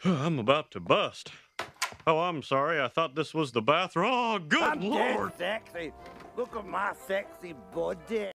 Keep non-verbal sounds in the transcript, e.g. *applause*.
*sighs* I'm about to bust. Oh, I'm sorry. I thought this was the bathroom. Oh, good I'm lord. dead sexy. Look at my sexy body.